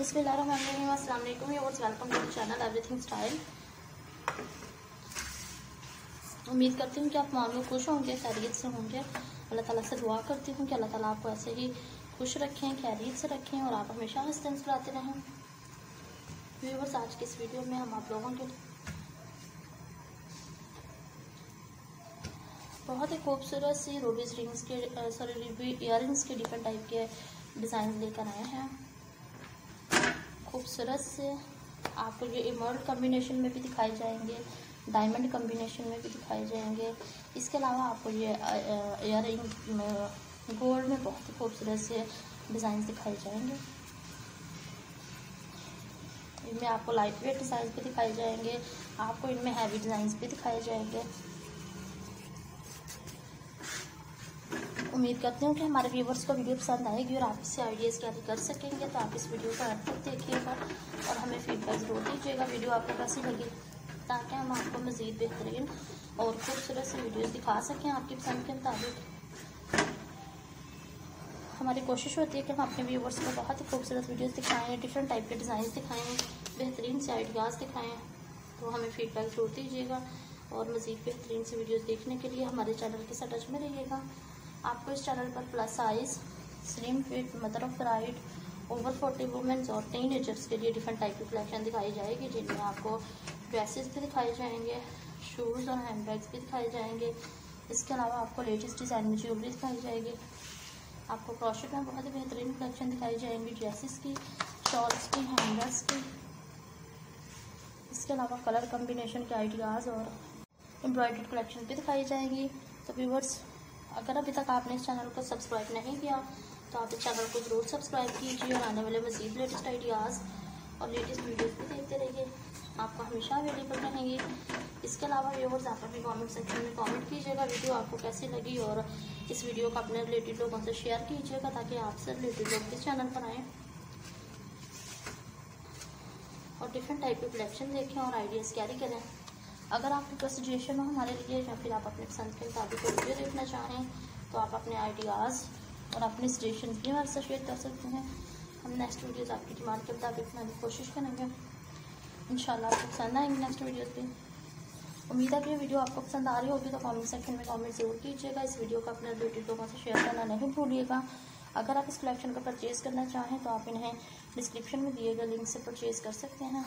अस्सलाम वालेकुम to channel everything style उम्मीद करती हूँ कि आप मामलों खुश होंगे, खैरियत से होंगे। अल्लाह ताला से दुआ करती हूँ कि अल्लाह ताला आपको ऐसे ही खुश रखें, खैरियत से रखें और आप हमेशा हँसते मुस्कुराते रहें। व्यूवर्स आज की इस वीडियो में हम आप लोगों के बहुत ही खूबसूरत सी रूबीज रिंग्स के सॉरी इयर के डिफरेंट टाइप के डिज़ाइन लेकर आए हैं। खूबसूरत से आपको ये इमर्ड कम्बिनेशन में भी दिखाए जाएँगे डायमंड कम्बिनेशन में भी दिखाए जाएँगे। इसके अलावा आपको ये इयर रिंग गोल्ड में बहुत ही खूबसूरत से डिज़ाइन दिखाए जाएँगे। इनमें आपको लाइट वेट डिज़ाइन भी दिखाए जाएँगे, आपको इनमें हैवी डिज़ाइन भी दिखाए जाएँगे। उम्मीद करती हूँ कि हमारे व्यूवर्स को वीडियो पसंद आएगी और आप इससे आइडियाज़ कैरी कर सकेंगे। तो आप इस वीडियो को अंत तक देखिएगा और हमें फीडबैक ज़रूर दीजिएगा। वीडियो आपको कैसी लगी ताकि हम आपको मज़ीद बेहतरीन और खूबसूरत से वीडियोज़ दिखा सकें आपकी पसंद के मुताबिक। हमारी कोशिश होती है कि हम अपने व्यूवर्स को बहुत ही खूबसूरत वीडियोस दिखाएँ डिफरेंट टाइप के डिज़ाइन दिखाएँ, बेहतरीन से आइडियाज़ दिखाएँ। तो हमें फीडबैक ज़रूर दीजिएगा और मज़ीद बेहतरीन से वीडियोस देखने के लिए हमारे चैनल के साथ टच में रहिएगा। आपको इस चैनल पर plus size slim fit mother of bride over forty womens और टीन एजर्स के लिए डिफरेंट टाइप की कलेक्शन दिखाई जाएगी, जिनमें आपको ड्रेसेस भी दिखाए जाएँगे शूज़ और हैंड बैग्स भी दिखाए जाएँगे। इसके अलावा आपको लेटेस्ट डिज़ाइन में ज्वेलरी दिखाई जाएगी। आपको क्रॉशेट में बहुत ही बेहतरीन कलेक्शन दिखाई जाएँगी ड्रेसेस की शॉल्स की हैंगर्स की। इसके अलावा कलर कम्बिनेशन के आइडियाज़ और एम्ब्रॉयडर्ड कलेक्शन भी दिखाई जाएँगी। तो व्यूवर्स अगर अभी तक आपने इस चैनल को सब्सक्राइब नहीं किया तो आप इस चैनल को ज़रूर सब्सक्राइब कीजिए और आने वाले मज़ीद लेटेस्ट आइडियाज़ और लेटेस्ट वीडियोस भी देखते रहिए। आपको हमेशा अवेलेबल रहेंगे। इसके अलावा व्यूवर्स आप अपने कमेंट सेक्शन में कमेंट कीजिएगा, वीडियो आपको कैसी लगी और इस वीडियो को अपने रिलेटेड लोगों से शेयर कीजिएगा ताकि आपसे रिलेटेड लोग इस चैनल पर आएँ। और डिफरेंट टाइप के कलेक्शन देखें और आइडियाज़ कैरी करें। अगर आपकी कोई सजेशन हो हमारे लिए या फिर आप अपने पसंद के मुताबिक वीडियो देखना चाहें तो आप अपने आइडियाज़ और अपने सजेशन भी हमारे साथ शेयर कर सकते हैं। हम नेक्स्ट वीडियोज़ आपकी डिमांड के मुताबिक बनाने की कोशिश करेंगे। इन आपको पसंद आएँगे नेक्स्ट वीडियोज़ भी। उम्मीद है कि ये वीडियो आपको पसंद आ रही होगी तो कमेंट सेक्शन में कमेंट ज़रूर कीजिएगा। इस वीडियो को अपने रिलेटिव लोगों से शेयर करना नहीं भूलिएगा। अगर आप इस कलेक्शन को परचेज़ करना चाहें तो आप इन्हें डिस्क्रिप्शन में दिए गए लिंक से परचेज़ कर सकते हैं।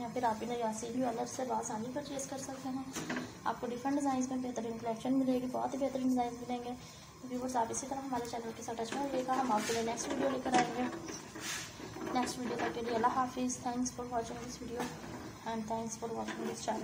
या फिर आप इन्हें यासीली अलग से बासानी परचेज कर सकते हैं। आपको डिफरेंट डिज़ाइन में बेहतरीन कलेक्शन मिलेगी, बहुत ही बेहतरीन डिज़ाइन मिलेंगे। व्यूवर्स आप इसी तरह हमारे चैनल के साथ टच में रहिएगा। हम आपके लिए नेक्स्ट वीडियो लेकर आएँगे। नेक्स्ट वीडियो तक के लिए अल्लाह हाफिज़। Thanks for watching this video and thanks for watching this channel